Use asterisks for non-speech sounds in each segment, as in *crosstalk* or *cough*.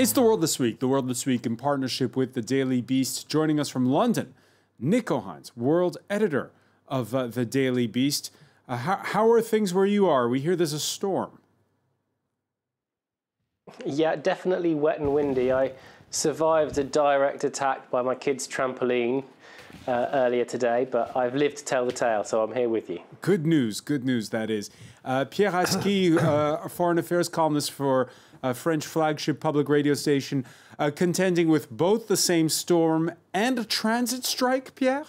It's the World This Week, the World This Week in partnership with the Daily Beast. Joining us from London, Nico Hines, world editor of uh, the Daily Beast. Uh, how, how are things where you are? We hear there's a storm. Yeah, definitely wet and windy. I survived a direct attack by my kid's trampoline uh, earlier today, but I've lived to tell the tale, so I'm here with you. Good news, good news, that is. Uh, Pierre Haski, *coughs* uh, foreign affairs columnist for a French flagship public radio station, uh, contending with both the same storm and a transit strike, Pierre?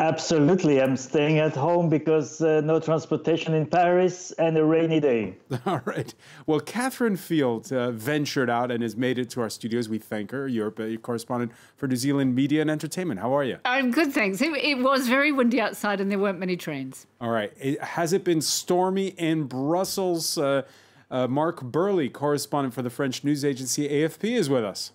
Absolutely. I'm staying at home because uh, no transportation in Paris and a rainy day. *laughs* All right. Well, Catherine Field uh, ventured out and has made it to our studios. We thank her, Europe uh, correspondent for New Zealand Media and Entertainment. How are you? I'm good, thanks. It, it was very windy outside and there weren't many trains. All right. It, has it been stormy in Brussels? Uh, uh, Mark Burley, correspondent for the French news agency AFP, is with us.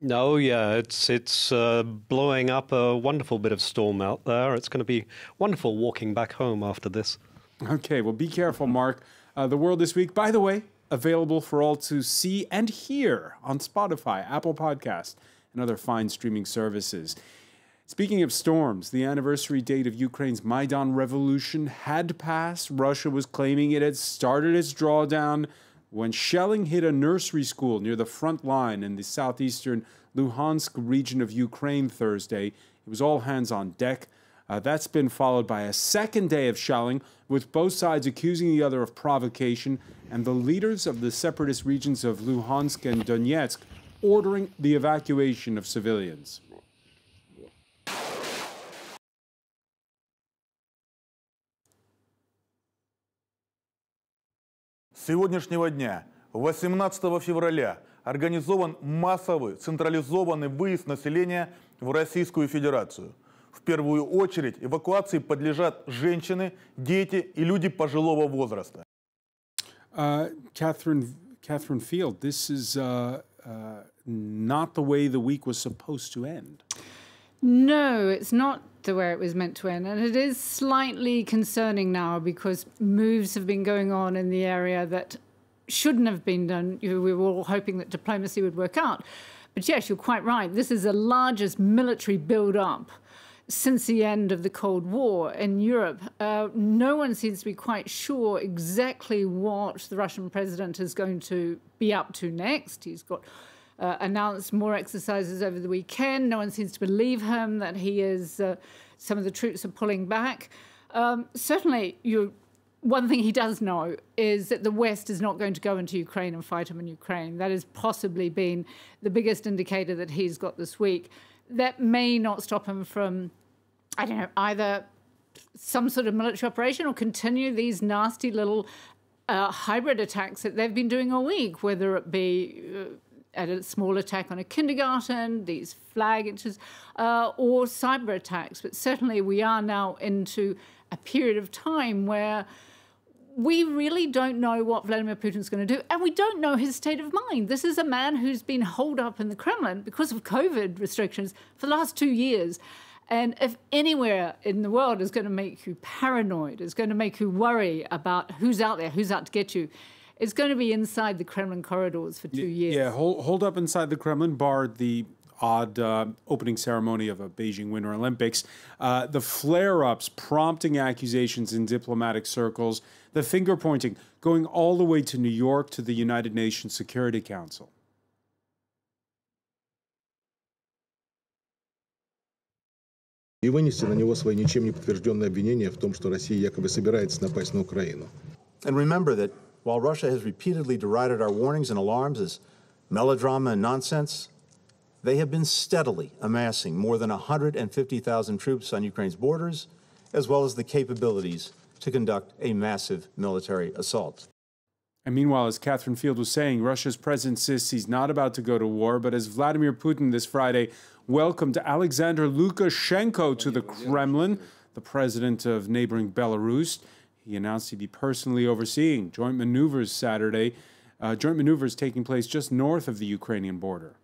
No, yeah, it's it's uh, blowing up a wonderful bit of storm out there. It's going to be wonderful walking back home after this. Okay, well, be careful, Mark. Uh, the world this week, by the way, available for all to see and hear on Spotify, Apple Podcast, and other fine streaming services. Speaking of storms, the anniversary date of Ukraine's Maidan revolution had passed. Russia was claiming it had started its drawdown when shelling hit a nursery school near the front line in the southeastern Luhansk region of Ukraine Thursday. It was all hands on deck. Uh, that's been followed by a second day of shelling, with both sides accusing the other of provocation, and the leaders of the separatist regions of Luhansk and Donetsk ordering the evacuation of civilians. С сегодняшнего дня, 18 февраля, организован массовый централизованный выезд населения в Российскую Федерацию. В первую очередь эвакуации подлежат женщины, дети и люди пожилого возраста. Uh, Catherine, Catherine Field, this is uh, uh, not the way the week was supposed to end. No, it's not the way it was meant to end. And it is slightly concerning now because moves have been going on in the area that shouldn't have been done. We were all hoping that diplomacy would work out. But yes, you're quite right. This is the largest military build up since the end of the Cold War in Europe. Uh, no one seems to be quite sure exactly what the Russian president is going to be up to next. He's got uh, announced more exercises over the weekend. No one seems to believe him that he is. Uh, some of the troops are pulling back. Um, certainly, you. One thing he does know is that the West is not going to go into Ukraine and fight him in Ukraine. That has possibly been the biggest indicator that he's got this week. That may not stop him from, I don't know, either some sort of military operation or continue these nasty little uh, hybrid attacks that they've been doing all week, whether it be uh, at a small attack on a kindergarten, these flag inches, uh, or cyber attacks. But certainly we are now into a period of time where we really don't know what Vladimir Putin's going to do, and we don't know his state of mind. This is a man who's been holed up in the Kremlin because of COVID restrictions for the last two years. And if anywhere in the world is going to make you paranoid, is going to make you worry about who's out there, who's out to get you, it's going to be inside the Kremlin corridors for two years. Yeah, hold, holed up inside the Kremlin, bar the odd uh, opening ceremony of a Beijing Winter Olympics. Uh, the flare ups prompting accusations in diplomatic circles, the finger pointing going all the way to New York to the United Nations Security Council. и вынести на него свои ничем не подтвержденные обвинения в том, что Россия якобы собирается напасть на Украину. And remember that while Russia has repeatedly derided our warnings and alarms as melodrama and nonsense, they have been steadily amassing more than 150,000 troops on Ukraine's borders, as well as the capabilities to conduct a massive military assault. And meanwhile, as Catherine Field was saying, Russia's president insists he's not about to go to war, but as Vladimir Putin this Friday welcomed Alexander Lukashenko to the Kremlin, the president of neighboring Belarus, he announced he'd be personally overseeing joint maneuvers Saturday, uh, joint maneuvers taking place just north of the Ukrainian border.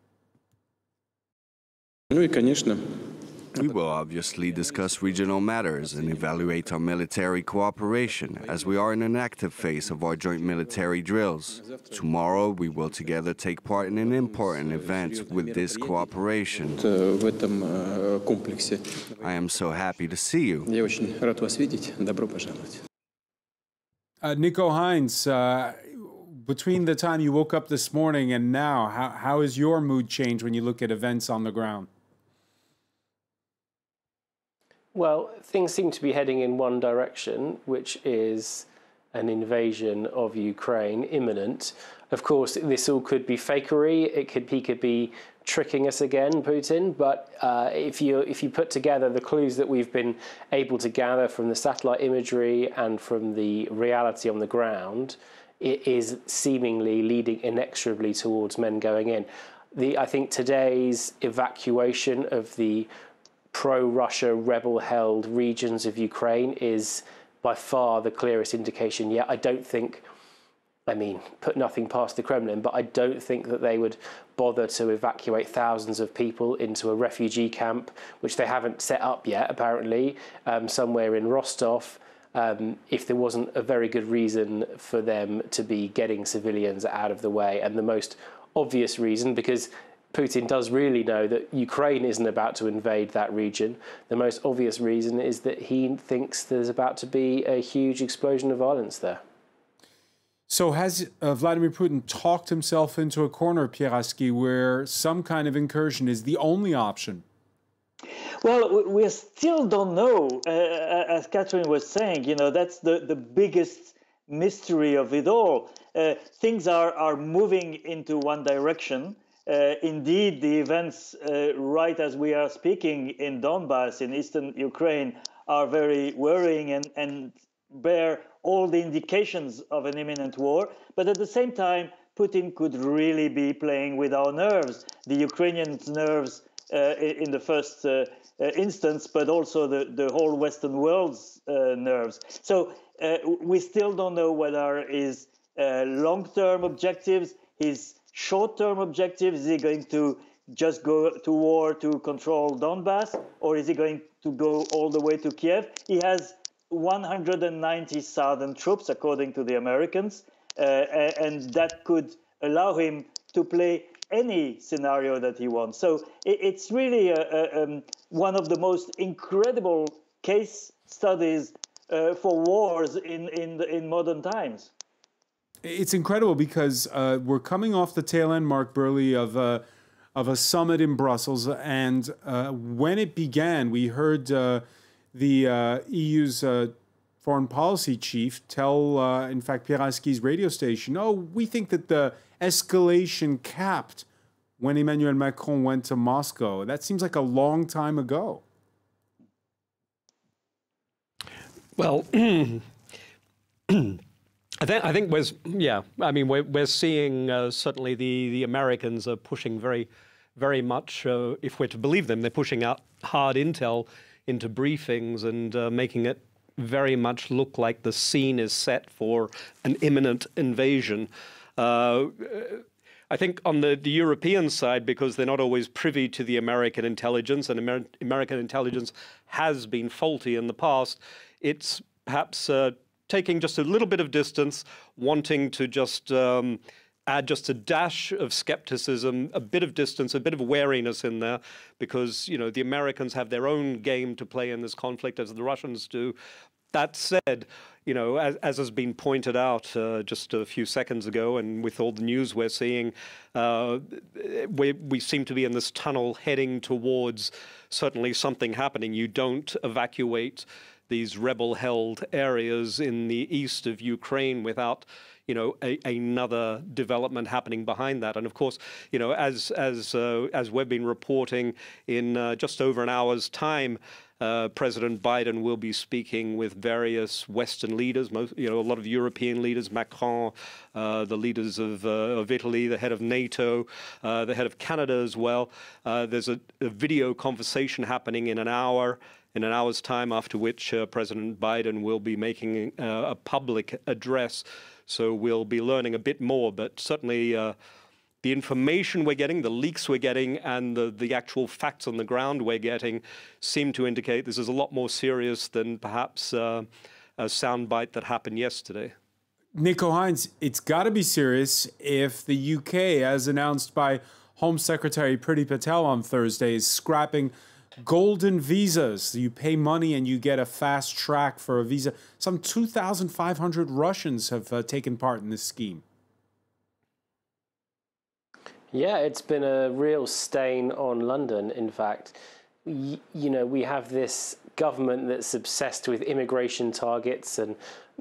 We will obviously discuss regional matters and evaluate our military cooperation as we are in an active phase of our joint military drills. Tomorrow, we will together take part in an important event with this cooperation. I am so happy to see you. Uh, Nico Hines, uh, between the time you woke up this morning and now, how, how has your mood changed when you look at events on the ground? Well, things seem to be heading in one direction, which is an invasion of Ukraine imminent. Of course, this all could be fakery. It could he could be tricking us again, Putin. But uh, if you if you put together the clues that we've been able to gather from the satellite imagery and from the reality on the ground, it is seemingly leading inexorably towards men going in. The I think today's evacuation of the pro-Russia rebel-held regions of Ukraine is by far the clearest indication yet. I don't think, I mean, put nothing past the Kremlin, but I don't think that they would bother to evacuate thousands of people into a refugee camp, which they haven't set up yet, apparently, um, somewhere in Rostov. Um, if there wasn't a very good reason for them to be getting civilians out of the way. And the most obvious reason, because Putin does really know that Ukraine isn't about to invade that region. The most obvious reason is that he thinks there's about to be a huge explosion of violence there. So, has uh, Vladimir Putin talked himself into a corner, Pierre Haski, where some kind of incursion is the only option? Well, we still don't know. Uh, as Catherine was saying, you know, that's the, the biggest mystery of it all. Uh, things are, are moving into one direction. Uh, indeed, the events uh, right as we are speaking in Donbass, in eastern Ukraine, are very worrying and, and bear all the indications of an imminent war. But at the same time, Putin could really be playing with our nerves, the Ukrainians' nerves uh, in the first uh, uh, instance, but also the, the whole Western world's uh, nerves. So we still don't know whether his long-term objectives, his short-term objectives, is he going to just go to war to control Donbass, or is he going to go all the way to Kiev? He has 190,000 troops, according to the Americans, uh, and that could allow him to play any scenario that he wants. So it's really a, a, um, one of the most incredible case studies uh, for wars in, in, in modern times. It's incredible because uh, we're coming off the tail end, Mark Burley, of a, of a summit in Brussels. And uh, when it began, we heard uh, the uh, EU's uh, foreign policy chief tell, in fact, Pierre Haski's radio station, oh, we think that the escalation capped when Emmanuel Macron went to Moscow. That seems like a long time ago. Well, *clears throat* I think I think we're yeah. I mean, we're we're seeing uh, certainly the the Americans are pushing very, very much. Uh, if we're to believe them, they're pushing out hard intel into briefings and uh, making it very much look like the scene is set for an imminent invasion. Uh, I think on the, the, European side, because they're not always privy to the American intelligence, and Amer American intelligence has been faulty in the past, it's perhaps uh, taking just a little bit of distance, wanting to just um, add just a dash of skepticism, a bit of distance, a bit of wariness in there, because you know the Americans have their own game to play in this conflict, as the Russians do. That said, you know, as, as has been pointed out uh, just a few seconds ago, and with all the news we're seeing, uh, we, we seem to be in this tunnel heading towards certainly something happening. You don't evacuate these rebel-held areas in the east of Ukraine without you know, a, another development happening behind that. And of course, you know, as as uh, as we've been reporting in uh, just over an hour's time, uh, President Biden will be speaking with various Western leaders, most, you know, a lot of European leaders, Macron, uh, the leaders of, uh, of Italy, the head of NATO, uh, the head of Canada as well. Uh, there's a, a, video conversation happening in an hour. In an hour's time, after which uh, President Biden will be making a public address. So we'll be learning a bit more, but certainly the information we're getting, the leaks we're getting, and the, the actual facts on the ground we're getting seem to indicate this is a lot more serious than perhaps uh, a soundbite that happened yesterday. Nico Hines, it's got to be serious if the UK, as announced by Home Secretary Priti Patel on Thursday, is scrapping golden visas. You pay money and you get a fast track for a visa. Some 2,500 Russians have uh, taken part in this scheme. Yeah, it's been a real stain on London, in fact. Y- you know, we have this government that's obsessed with immigration targets and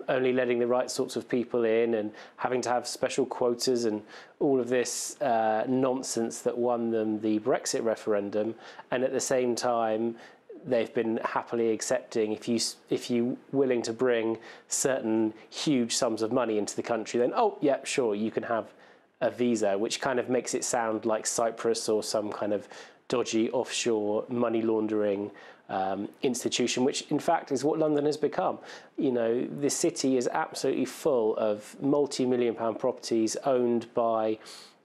only letting the right sorts of people in and having to have special quotas and all of this uh, nonsense that won them the Brexit referendum. And at the same time, they've been happily accepting if you if you willing to bring certain huge sums of money into the country, then oh yeah, sure, you can have a visa, which kind of makes it sound like Cyprus or some kind of dodgy offshore money laundering um, institution, which in fact is what London has become. You know, the city is absolutely full of multi-million pound properties owned by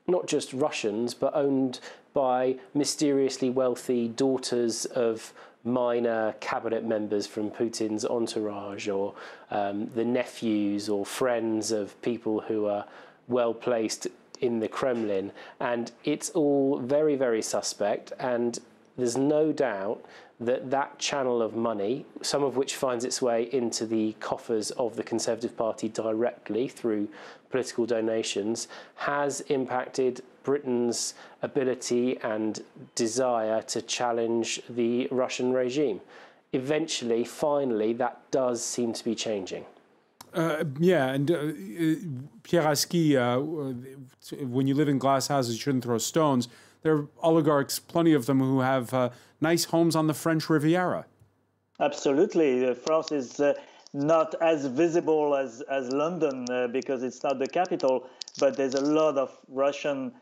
not just Russians, but owned by mysteriously wealthy daughters of minor cabinet members from Putin's entourage, or um, the nephews or friends of people who are well placed in the Kremlin, and it's all very, very suspect. And there's no doubt that that channel of money, some of which finds its way into the coffers of the Conservative Party directly through political donations, has impacted Britain's ability and desire to challenge the Russian regime. Eventually, finally, that does seem to be changing. Uh, yeah, and uh, Pierre Haski, uh, when you live in glass houses, you shouldn't throw stones. There are oligarchs, plenty of them, who have uh, nice homes on the French Riviera. Absolutely. Uh, France is uh, not as visible as, as London because it's not the capital, but there's a lot of Russian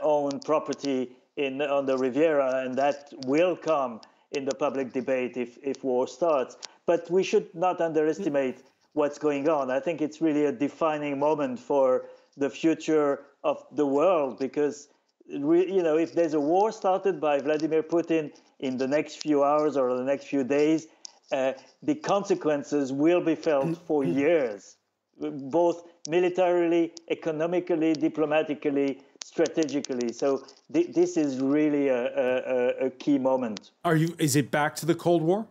owned property in on the Riviera, and that will come in the public debate if, if war starts. But we should not underestimate what's going on. I think it's really a defining moment for the future of the world because you know if there's a war started by Vladimir Putin in the next few hours or the next few days, uh, the consequences will be felt for years, both militarily, economically, diplomatically, strategically. So th- this is really a, a, a key moment. Are you? Is it back to the Cold War?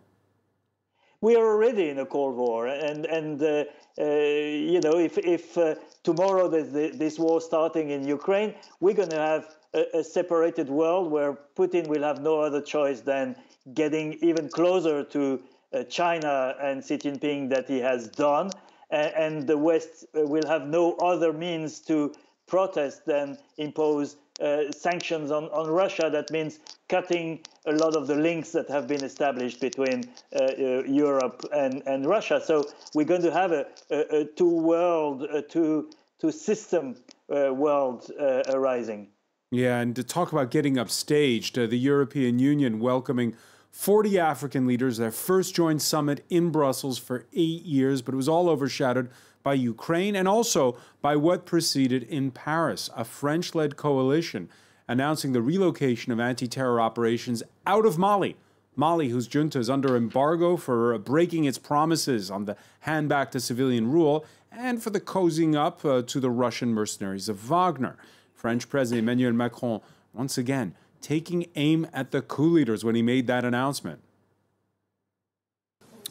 we are already in a Cold War, and and uh, uh, you know if if uh, tomorrow there's this war starting in Ukraine, we're going to have a, a, separated world where Putin will have no other choice than getting even closer to uh, China and Xi Jinping that he has done, and, and the West uh, will have no other means to protest than impose uh, sanctions on, on Russia. That means cutting a lot of the links that have been established between uh, uh, Europe and, and Russia. So we're going to have a, a, a two world, a two, two system uh, world arising. Yeah, and to talk about getting upstaged, uh, the European Union welcoming 40 African leaders, their first joint summit in Brussels for eight years, but it was all overshadowed by Ukraine and also by what proceeded in Paris, a French led coalition announcing the relocation of anti terror operations out of Mali. Mali, whose junta is under embargo for breaking its promises on the hand back to civilian rule and for the cozying up uh, to the Russian mercenaries of Wagner. French President Emmanuel Macron, once again, taking aim at the coup leaders when he made that announcement.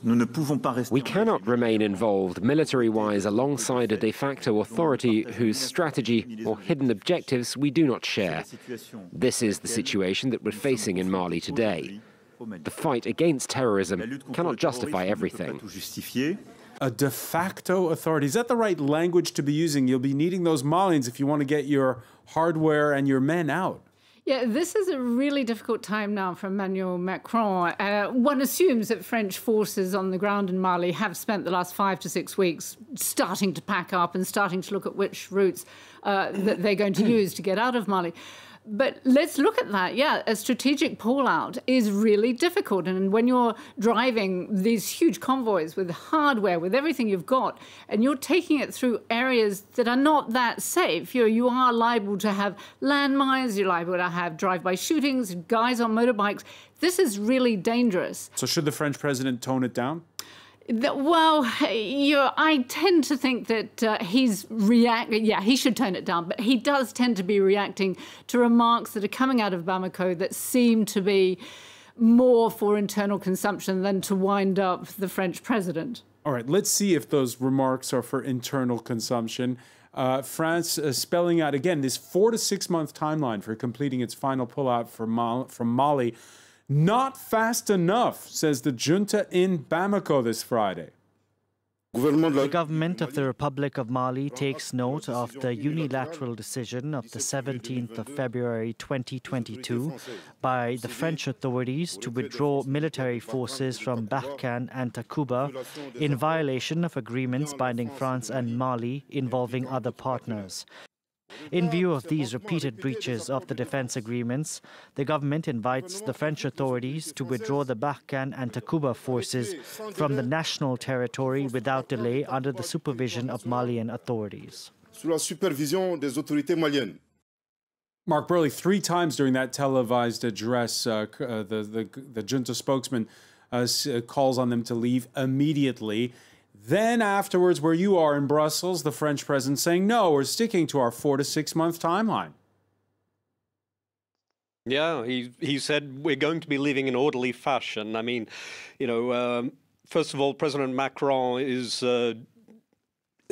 We cannot remain involved military wise alongside a de facto authority whose strategy or hidden objectives we do not share. This is the situation that we're facing in Mali today. The fight against terrorism cannot justify everything. A de facto authority. Is that the right language to be using? You'll be needing those Malians if you want to get your hardware and your men out. Yeah, this is a really difficult time now for Emmanuel Macron. Uh, one assumes that French forces on the ground in Mali have spent the last five to six weeks starting to pack up and starting to look at which routes uh, that they're going to use to get out of Mali. But let's look at that. Yeah, a strategic pullout is really difficult. And when you're driving these huge convoys with hardware, with everything you've got, and you're taking it through areas that are not that safe, you you are liable to have landmines, you're liable to have drive-by shootings, guys on motorbikes. This is really dangerous. So should the French president tone it down? Well, you I tend to think that uh, he's reacting. Yeah, he should tone it down, but he does tend to be reacting to remarks that are coming out of Bamako that seem to be more for internal consumption than to wind up the French president. All right, let's see if those remarks are for internal consumption. Uh, France uh, spelling out again this four to six month timeline for completing its final pullout from Mali. Not fast enough, says the junta in Bamako this Friday. The government of the Republic of Mali takes note of the unilateral decision of the 17th of February 2022 by the French authorities to withdraw military forces from Barkhane and Takuba in violation of agreements binding France and Mali involving other partners. In view of these repeated breaches of the defense agreements, the government invites the French authorities to withdraw the Barkhane and Takuba forces from the national territory without delay under the supervision of Malian authorities. Sous la supervision des autorités maliennes. Mark Burley, three times during that televised address, uh, uh, the, the, the junta spokesman uh, uh, calls on them to leave immediately. Then afterwards, where you are in Brussels, the French president saying, no, we're sticking to our four to six month timeline. Yeah, he he said we're going to be leaving in orderly fashion. I mean, you know, um, first of all, President Macron is. Uh,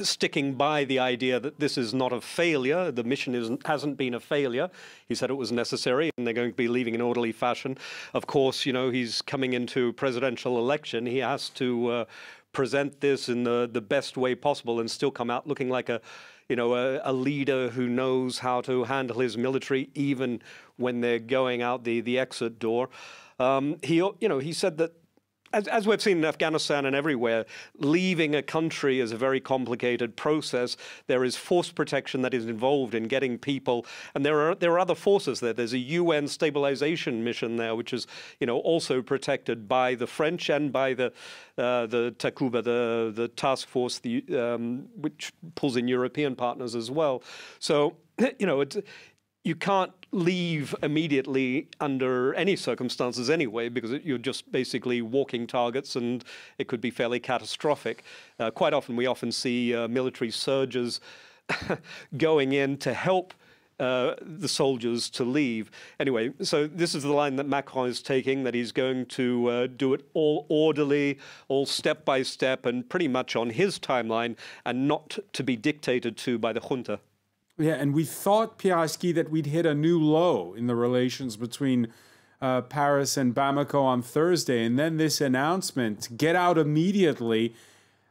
sticking by the idea that this is not a failure. The mission is, hasn't been a failure. He said it was necessary, and they're going to be leaving in orderly fashion. Of course, you know, he's coming into presidential election. He has to uh, present this in the, the best way possible and still come out looking like a you know a, a, leader who knows how to handle his military even when they're going out the the exit door. Um, he you know he said that as, as, we've seen in Afghanistan and everywhere, leaving a country is a very complicated process. There is force protection that is involved in getting people, and there are there are other forces there. There's a UN stabilization mission there, which is you know also protected by the French and by the uh, the Takuba, the the task force, the um, which pulls in European partners as well. So *clears throat* you know it you can't leave immediately under any circumstances anyway, because you're just basically walking targets and it could be fairly catastrophic. Uh, quite often, we often see uh, military surges *laughs* going in to help. Uh, the soldiers to leave. Anyway, so this is the line that Macron is taking that he's going to uh, do it all orderly, all step by step, and pretty much on his timeline, and not to be dictated to by the junta. Yeah, and we thought, Pierre Haski, that we'd hit a new low in the relations between uh, Paris and Bamako on Thursday. And then this announcement get out immediately.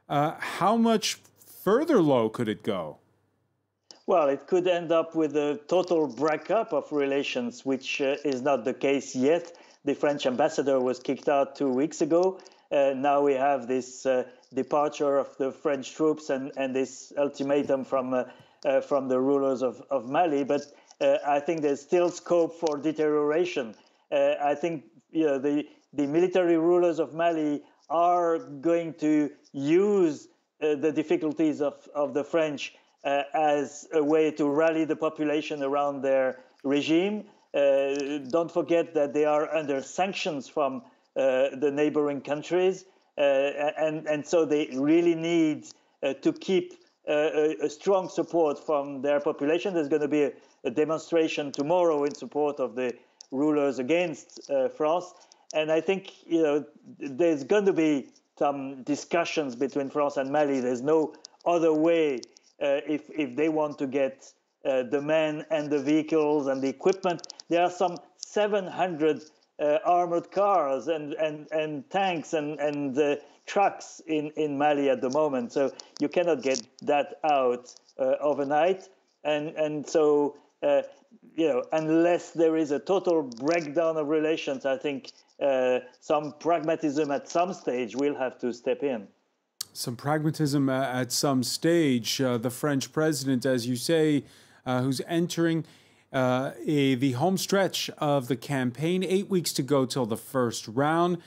Uh, how much further low could it go? Well, it could end up with a total breakup of relations, which uh, is not the case yet. The French ambassador was kicked out two weeks ago. Uh, now we have this uh, departure of the French troops and, and this ultimatum from uh, uh, from the rulers of, of Mali. But uh, I think there's still scope for deterioration. Uh, I think you know, the, the military rulers of Mali are going to use the difficulties of, of the French as a way to rally the population around their regime. Uh, don't forget that they are under sanctions from uh, the neighboring countries, uh, and and so they really need to keep a, a, strong support from their population. There's going to be a, a, demonstration tomorrow in support of the rulers against uh, France, and I think you know there's going to be some discussions between France and Mali. There's no other way uh, if if they want to get uh, the men and the vehicles and the equipment. There are some 700 uh, armored cars and and and tanks and and uh, trucks in, in Mali at the moment. So you cannot get that out uh, overnight. And, and so, uh, you know, unless there is a total breakdown of relations, I think uh, some pragmatism at some stage will have to step in. Some pragmatism uh, at some stage. Uh, the French president, as you say, uh, who's entering a, the home stretch of the campaign, eight weeks to go till the first round.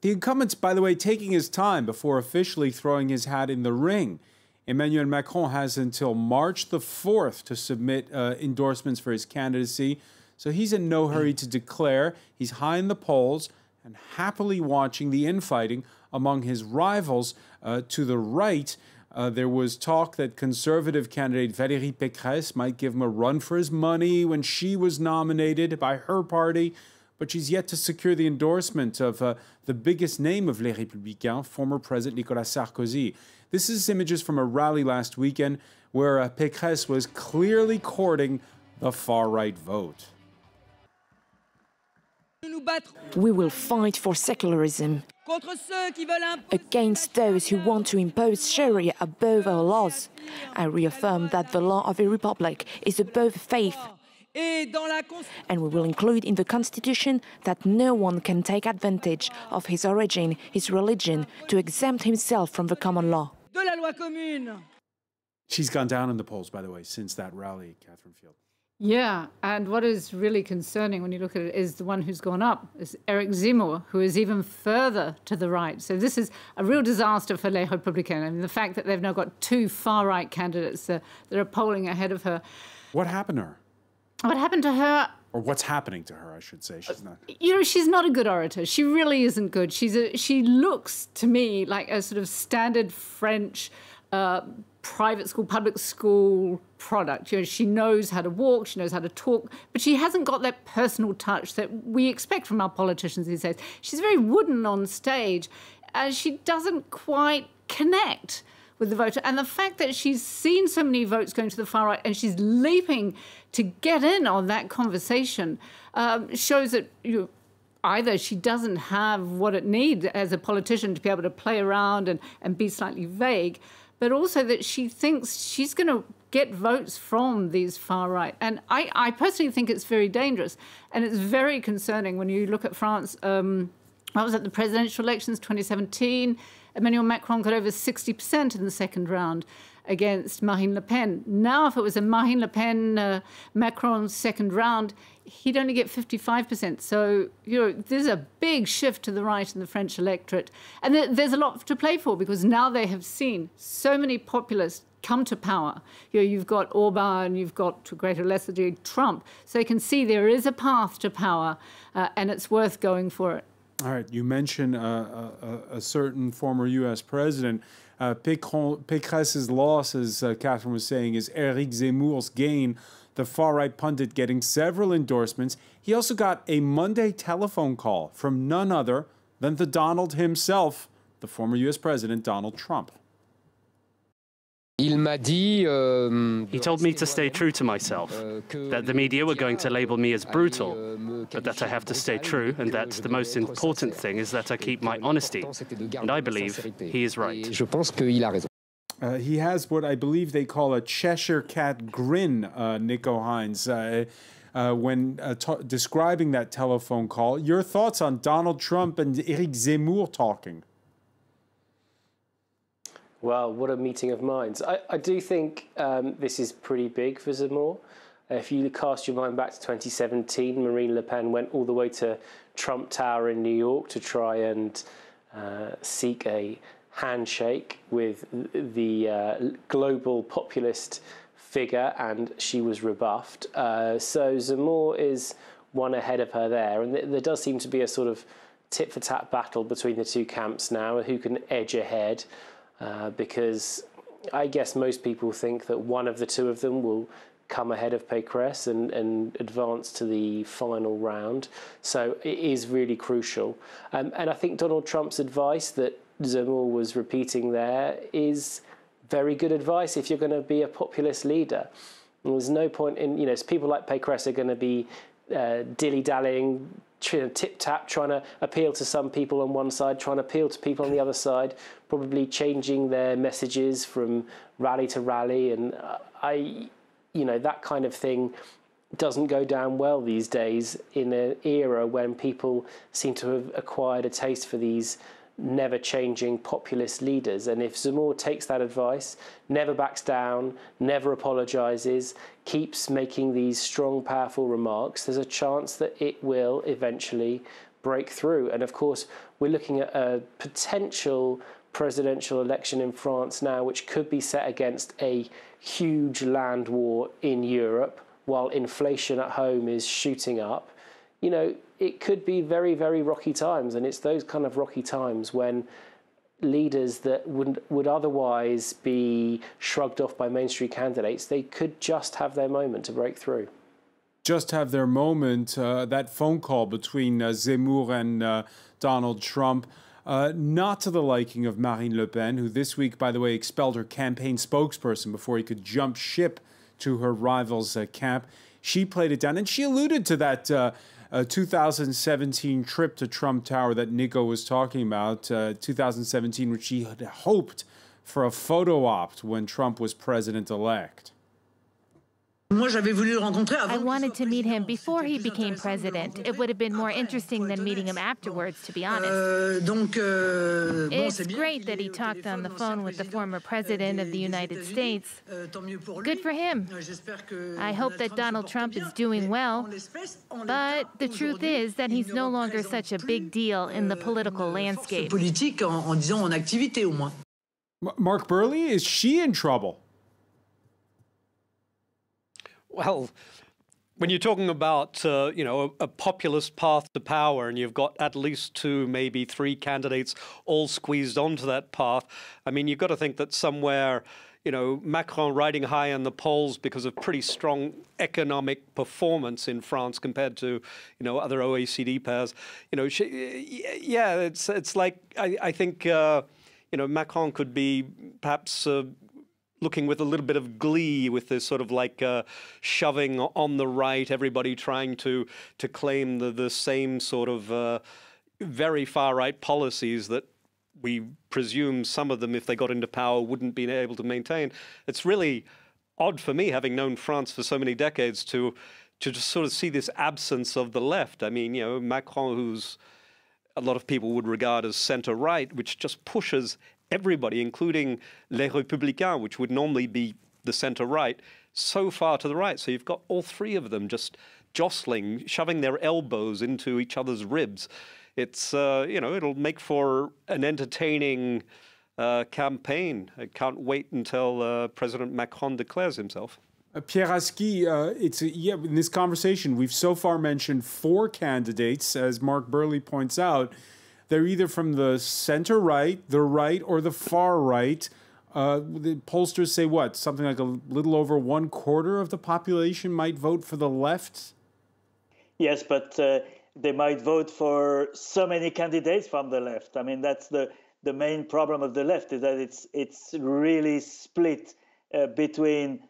The incumbent's, by the way, taking his time before officially throwing his hat in the ring. Emmanuel Macron has until March the 4th to submit uh, endorsements for his candidacy. So he's in no hurry to declare. He's high in the polls and happily watching the infighting among his rivals uh, to the right. Uh, there was talk that conservative candidate Valérie Pécresse might give him a run for his money when she was nominated by her party, but she's yet to secure the endorsement of uh, the biggest name of Les Républicains, former President Nicolas Sarkozy. This is images from a rally last weekend where uh, Pécresse was clearly courting the far right vote. We will fight for secularism against those who want to impose Sharia above our laws. I reaffirm that the law of a republic is above faith. And we will include in the Constitution that no one can take advantage of his origin, his religion, to exempt himself from the common law. She's gone down in the polls, by the way, since that rally, Catherine Field. Yeah, and what is really concerning when you look at it is the one who's gone up is Eric Zemmour, who is even further to the right. So this is a real disaster for Les Républicains. I mean, the fact that they've now got two far right candidates uh, that are polling ahead of her. What happened to her? What happened to her? Or what's happening to her, I should say. She's not. You know, she's not a good orator. She really isn't good. She's a, she looks to me like a sort of standard French. Uh, private school, public school product. You know, she knows how to walk, she knows how to talk, but she hasn't got that personal touch that we expect from our politicians these days. She's very wooden on stage, and she doesn't quite connect with the voter. And the fact that she's seen so many votes going to the far right and she's leaping to get in on that conversation um, shows that you either she doesn't have what it needs as a politician to be able to play around and, and be slightly vague, but also that she thinks she's going to get votes from these far right. And I, I, personally think it's very dangerous. And it's very concerning when you look at France. Um, I was at the presidential elections 2017. Emmanuel Macron got over 60% in the second round against Marine Le Pen. Now, if it was a Marine Le Pen uh, Macron second round, he'd only get 55%. So, you know, there's a big shift to the right in the French electorate. And th- there's a lot to play for because now they have seen so many populists come to power. You know, you've got Orban, and you've got, to a greater lesser degree, Trump. So they can see there is a path to power uh, and it's worth going for it. All right, you mentioned uh, a, a, certain former U.S. president. Uh, Pécresse's loss, as uh, Catherine was saying, is Eric Zemmour's gain. The far right pundit getting several endorsements. He also got a Monday telephone call from none other than the Donald himself, the former U.S. President Donald Trump. Euh, he told me to stay true to myself, euh, that the media were going to label me as brutal, but that I have to stay true, and that the most important thing is that I keep my honesty. And I believe he is right. Uh, he has what I believe they call a Cheshire cat grin, uh, Nico Hines. Uh, uh when uh, t- describing that telephone call, your thoughts on Donald Trump and Eric Zemmour talking? Well, what a meeting of minds. I, I do think um, this is pretty big for Zemmour. If you cast your mind back to 2017, Marine Le Pen went all the way to Trump Tower in New York to try and uh, seek a handshake with the uh, global populist figure, and she was rebuffed. Uh, so Zemmour is one ahead of her there, and th- there does seem to be a sort of tit for tat battle between the two camps now, who can edge ahead. Uh, because I guess most people think that one of the two of them will come ahead of Pécresse and, and advance to the final round. So it is really crucial. Um, and I think Donald Trump's advice that Zemmour was repeating there is very good advice if you're going to be a populist leader. And there's no point in, you know, people like Pécresse are going to be uh, dilly dallying, tip tap, trying to appeal to some people on one side, trying to appeal to people on the other side, probably changing their messages from rally to rally. And uh, I, you know, that kind of thing doesn't go down well these days in an era when people seem to have acquired a taste for these never changing populist leaders. And if Zemmour takes that advice, never backs down, never apologizes, keeps making these strong, powerful remarks, there's a chance that it will eventually break through. And of course, we're looking at a potential presidential election in France now, which could be set against a huge land war in Europe while inflation at home is shooting up. You know, it could be very, very rocky times. And it's those kind of rocky times when leaders that would, would otherwise be shrugged off by mainstream candidates, they could just have their moment to break through. Just have their moment. Uh, that phone call between uh, Zemmour and uh, Donald Trump. Uh, not to the liking of Marine Le Pen, who this week, by the way, expelled her campaign spokesperson before he could jump ship to her rival's uh, camp. She played it down, and she alluded to that uh, uh, 2017 trip to Trump Tower that Nico was talking about, uh, 2017, which she had hoped for a photo op when Trump was president elect. I wanted to meet him before he became president. It would have been more interesting than meeting him afterwards, to be honest. Euh, euh, it's great that he talked on the phone with the former president of the United States. Euh, Good for him. I hope that Donald Trump is doing well. But the truth is that he's no longer such a big deal in the political landscape. Mark Burley, is she in trouble? Well, when you're talking about uh, you know a, a, populist path to power, and you've got at least two, maybe three candidates all squeezed onto that path, I mean you've got to think that somewhere. You know, Macron riding high in the polls because of pretty strong economic performance in France compared to, you know, other OECD pairs. You know, she, yeah, it's it's like I, I think, uh, you know, Macron could be perhaps uh, looking with a little bit of glee with this sort of like uh, shoving on the right, everybody trying to to claim the the same sort of uh, very far right policies that we presume some of them, if they got into power, wouldn't be able to maintain. It's really odd for me, having known France for so many decades, to to just sort of see this absence of the left. I mean, you know, Macron, who's a lot of people would regard as centre right, which just pushes everybody, including Les Républicains, which would normally be the centre right, so far to the right. So you've got all three of them just jostling, shoving their elbows into each other's ribs. It's, uh, you know, it'll make for an entertaining uh, campaign. I can't wait until uh, President Macron declares himself. Uh, Pierre Haski, uh, it's a, yeah. In this conversation, we've so far mentioned four candidates, as Mark Burley points out. They're either from the center right, the right, or the far right. Uh, the pollsters say what? Something like a little over one quarter of the population might vote for the left? Yes, but uh, they might vote for so many candidates from the left. I mean, that's the, the main problem of the left is that it's, it's really split uh, between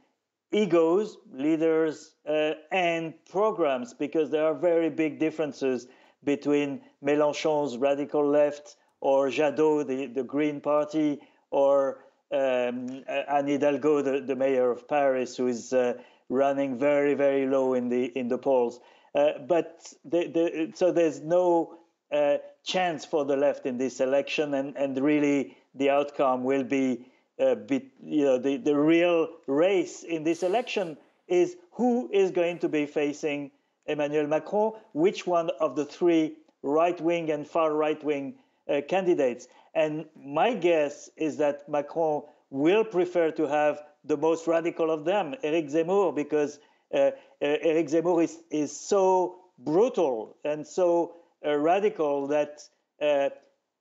egos, leaders, uh, and programs because there are very big differences between Mélenchon's radical left or Jadot, the, the Green Party, or um, Anne Hidalgo, the, the mayor of Paris, who is uh, running very, very low in the in the polls. Uh, but the, the, so there's no uh, chance for the left in this election, and, and really the outcome will be, uh, be you know, the, the real race in this election is who is going to be facing Emmanuel Macron, which one of the three right wing and far right wing uh, candidates. And my guess is that Macron will prefer to have the most radical of them, Eric Zemmour, because uh, uh, Eric Zemmour is, is so brutal and so uh, radical that uh,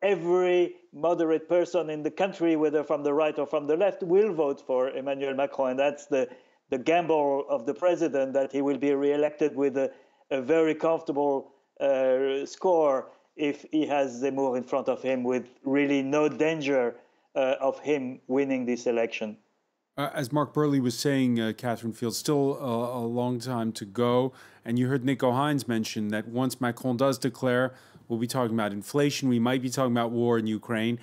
every moderate person in the country, whether from the right or from the left, will vote for Emmanuel Macron. And that's the the gamble of the president that he will be reelected with a, a very comfortable uh, score if he has Zemmour in front of him with really no danger uh, of him winning this election. Uh, as Mark Burley was saying, uh, Catherine Field, still a, a, long time to go. And you heard Nico Hines mention that once Macron does declare, we'll be talking about inflation, we might be talking about war in Ukraine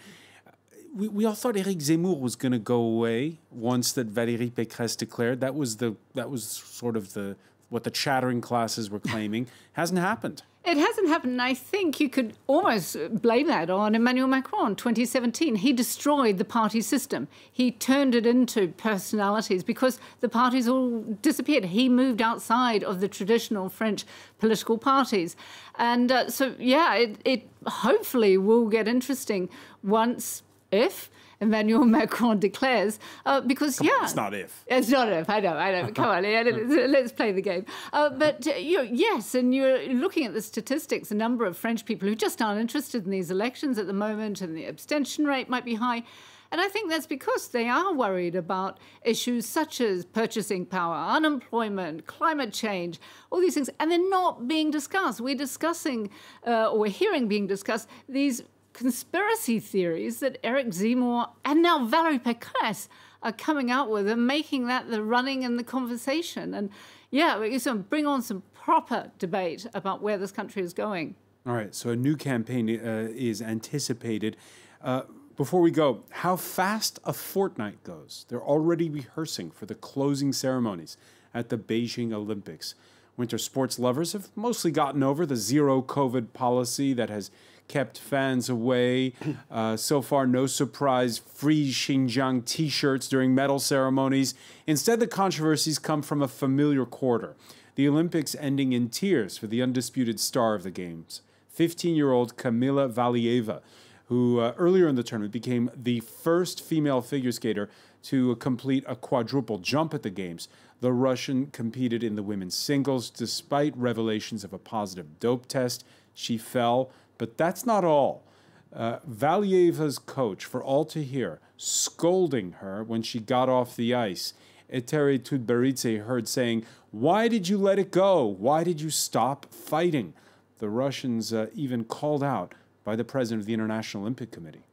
we, we all thought Eric Zemmour was going to go away once that Valérie Pécresse declared. That was the that was sort of the what the chattering classes were claiming, *laughs* hasn't happened. It hasn't happened. I think you could almost blame that on Emmanuel Macron, 2017. He destroyed the party system. He turned it into personalities because the parties all disappeared. He moved outside of the traditional French political parties. And uh, so, yeah, it, it hopefully will get interesting once, if Emmanuel Macron declares, uh, because Come yeah, on, it's not if. It's not if I know, I know. Come on, *laughs* let's play the game. Uh, but uh, you know, yes, and you're looking at the statistics. A number of French people who just aren't interested in these elections at the moment, and the abstention rate might be high. And I think that's because they are worried about issues such as purchasing power, unemployment, climate change, all these things, and they're not being discussed. We're discussing, uh, or we're hearing being discussed, these conspiracy theories that Eric Zemmour and now Valérie Pécresse are coming out with and making that the running and the conversation. And yeah, we can bring on some proper debate about where this country is going. All right, so a new campaign uh, is anticipated. Uh, before we go, how fast a fortnight goes. They're already rehearsing for the closing ceremonies at the Beijing Olympics. Winter sports lovers have mostly gotten over the zero COVID policy that has kept fans away. Uh, so far, no surprise free Xinjiang t shirts during medal ceremonies. Instead, the controversies come from a familiar quarter the Olympics ending in tears for the undisputed star of the Games, 15 year old Kamila Valieva, who uh, earlier in the tournament became the first female figure skater to complete a quadruple jump at the Games. The Russian competed in the women's singles despite revelations of a positive dope test. She fell but that's not all. Uh, Valieva's coach, for all to hear, scolding her when she got off the ice. Eteri Tutberidze heard saying, Why did you let it go? Why did you stop fighting? The Russians uh, even called out by the president of the International Olympic Committee.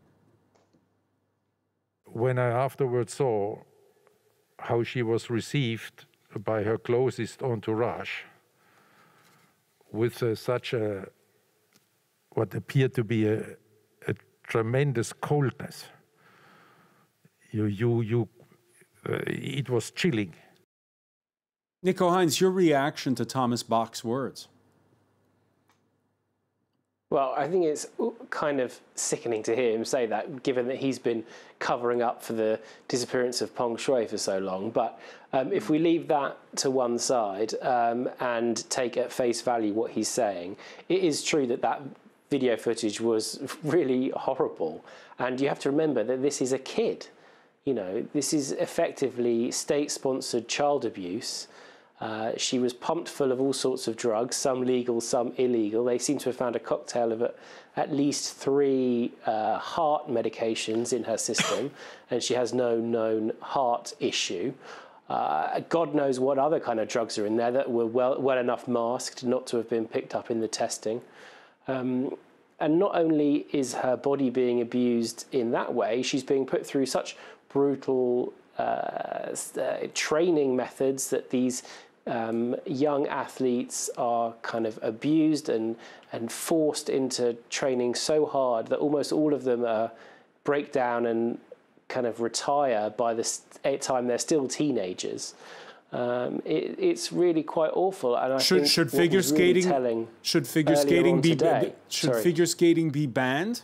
When I afterwards saw how she was received by her closest entourage with uh, such a what appeared to be a, a tremendous coldness. You, you, you, uh, it was chilling. Nico Hines, your reaction to Thomas Bach's words? Well, I think it's kind of sickening to hear him say that, given that he's been covering up for the disappearance of Peng Shuai for so long. But um, if we leave that to one side um, and take at face value what he's saying, it is true that that video footage was *laughs* really horrible. And you have to remember that this is a kid. You know, this is effectively state sponsored child abuse. Uh, she was pumped full of all sorts of drugs, some legal, some illegal. They seem to have found a cocktail of at least three uh, heart medications in her system, *coughs* and she has no known heart issue. Uh, God knows what other kind of drugs are in there that were well, well enough masked not to have been picked up in the testing. Um, and not only is her body being abused in that way, she's being put through such brutal uh, uh, training methods that these um, young athletes are kind of abused and and forced into training so hard that almost all of them break down and kind of retire by the time they're still teenagers. Um, it, it's really quite awful. And I should think should figure skating really should figure skating be today, should sorry. figure skating be banned?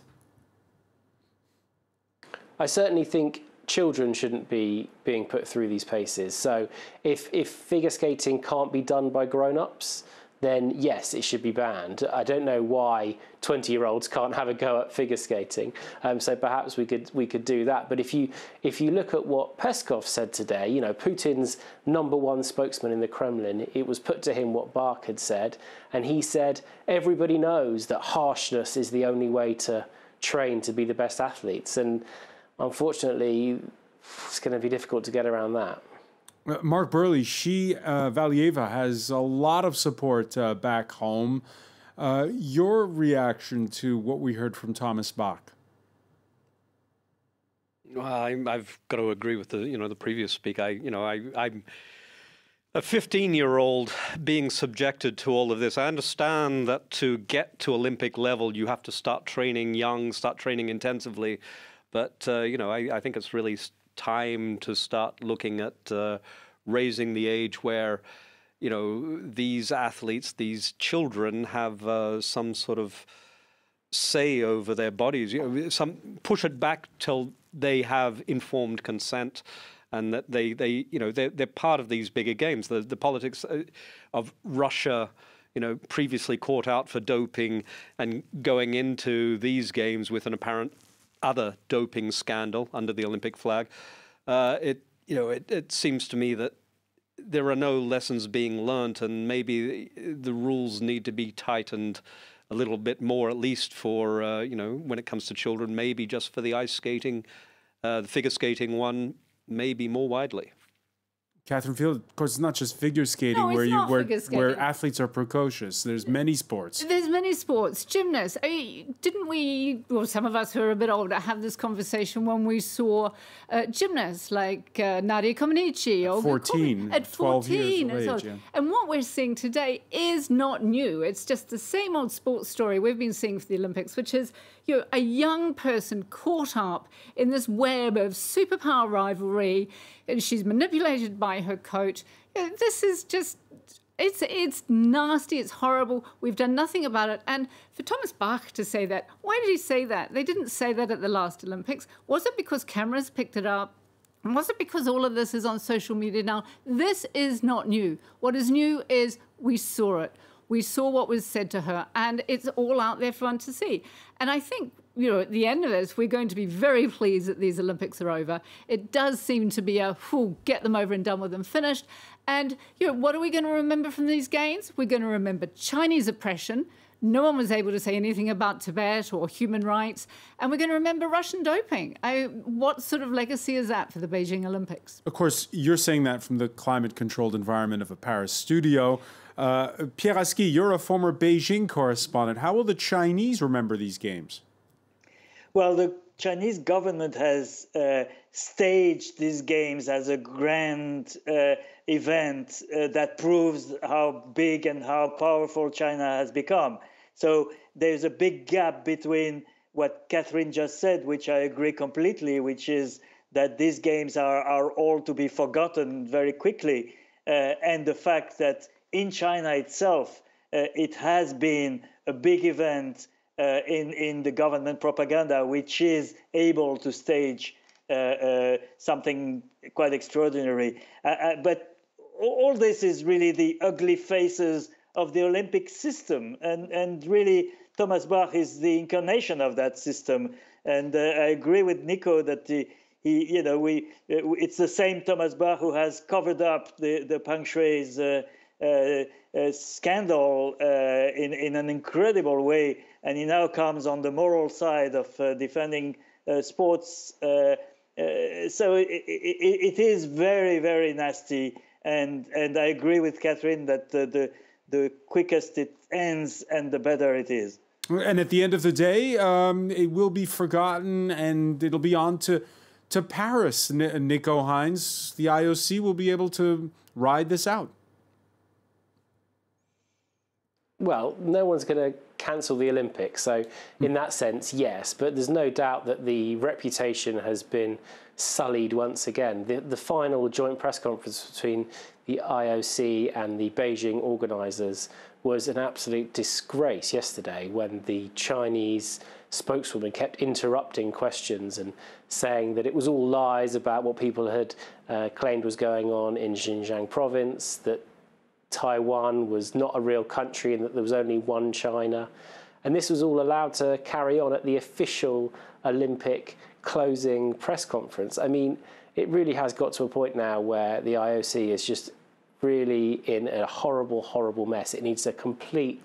I certainly think children shouldn't be being put through these paces. So if if figure skating can't be done by grown-ups, then yes, it should be banned. I don't know why 20-year-olds can't have a go at figure skating. Um, so perhaps we could we could do that. But if you if you look at what Peskov said today, you know, Putin's number one spokesman in the Kremlin, it was put to him what Bach had said, and he said everybody knows that harshness is the only way to train to be the best athletes, and unfortunately, it's going to be difficult to get around that. Uh, Mark Burley, she, uh, Valieva, has a lot of support uh, back home. Uh, your reaction to what we heard from Thomas Bach? Well, I, have got to agree with the you know the previous speaker. I you know I I'm a 15 year old being subjected to all of this. I understand that to get to Olympic level, you have to start training young, start training intensively. But uh, you know, I, I, think it's really time to start looking at uh, raising the age where you know, these athletes, these children have uh, some sort of say over their bodies. You know, some push it back till they have informed consent and that they, they you know, they're, they're part of these bigger games. The, the politics uh, of Russia, you know, previously caught out for doping and going into these games with an apparent other doping scandal under the Olympic flag. Uh, it, you know, it, it seems to me that there are no lessons being learnt, and maybe the rules need to be tightened a little bit more, at least for uh, you know when it comes to children. Maybe just for the ice skating, uh, the figure skating one, maybe more widely. Catherine Field, of course, it's not just figure skating No, where you where, where athletes are precocious. There's many sports. There's many sports. Gymnasts. I mean, didn't we, well, some of us who are a bit older, have this conversation when we saw uh, gymnasts like uh, Nadia Comaneci. Olga 14, Komen- At 12 years 14. of and age, yeah. And what we're seeing today is not new. It's just the same old sports story we've been seeing for the Olympics, which is you know, a young person caught up in this web of superpower rivalry, and she's manipulated by her coach. This is just it's it's nasty. It's horrible. We've done nothing about it. And for Thomas Bach to say that, why did he say that? They didn't say that at the last Olympics. Was it because cameras picked it up? Was it because all of this is on social media now? This is not new. What is new is we saw it. We saw what was said to her, and it's all out there for one to see. And I think, you know, at the end of this, we're going to be very pleased that these Olympics are over. It does seem to be a, whew, get them over and done with and finished. And, you know, what are we going to remember from these games? We're going to remember Chinese oppression. No one was able to say anything about Tibet or human rights. And we're going to remember Russian doping. I, what sort of legacy is that for the Beijing Olympics? Of course, you're saying that from the climate-controlled environment of a Paris studio. Uh, Pierre Haski, you're a former Beijing correspondent. How will the Chinese remember these games? Well, the Chinese government has uh, staged these games as a grand uh, event uh, that proves how big and how powerful China has become. So there's a big gap between what Catherine just said, which I agree completely, which is that these games are, are all to be forgotten very quickly, uh, and the fact that in China itself, uh, it has been a big event uh, in, in the government propaganda, which is able to stage uh, something quite extraordinary. But all this is really the ugly faces of the Olympic system, and and really Thomas Bach is the incarnation of that system. And uh, I agree with Nico that the, he, you know, we it's the same Thomas Bach who has covered up the the Peng uh, scandal uh, in in an incredible way, and he now comes on the moral side of uh, defending uh, sports. Uh, uh, so it, it, it is very very nasty, and and I agree with Catherine that the, the quickest it ends and the better it is. And at the end of the day, um, it will be forgotten, and it'll be on to to Paris. Nico Hines, the IOC will be able to ride this out. Well, no one's going to cancel the Olympics. So, in that sense, yes. But there's no doubt that the reputation has been sullied once again. The, the final joint press conference between the IOC and the Beijing organisers was an absolute disgrace yesterday when the Chinese spokeswoman kept interrupting questions and saying that it was all lies about what people had uh, claimed was going on in Xinjiang province, that Taiwan was not a real country and that there was only one China. And this was all allowed to carry on at the official Olympic closing press conference. I mean, it really has got to a point now where the IOC is just really in a horrible, horrible mess. It needs a complete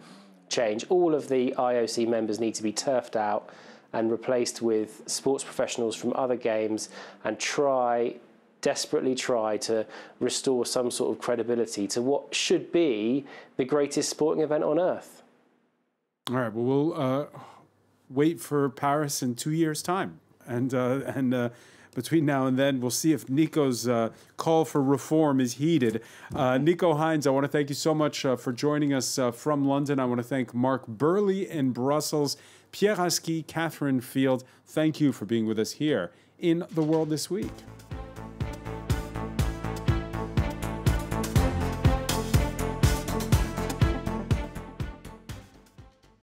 change. All of the IOC members need to be turfed out and replaced with sports professionals from other games and try desperately try to restore some sort of credibility to what should be the greatest sporting event on earth. All right. Well, we'll uh, wait for Paris in two years' time, and uh, and uh, between now and then, we'll see if Nico's uh, call for reform is heeded. Uh, Nico Hines, I want to thank you so much uh, for joining us from London. I want to thank Mark Burley in Brussels, Pierre Haski, Catherine Field. Thank you for being with us here in the world this week.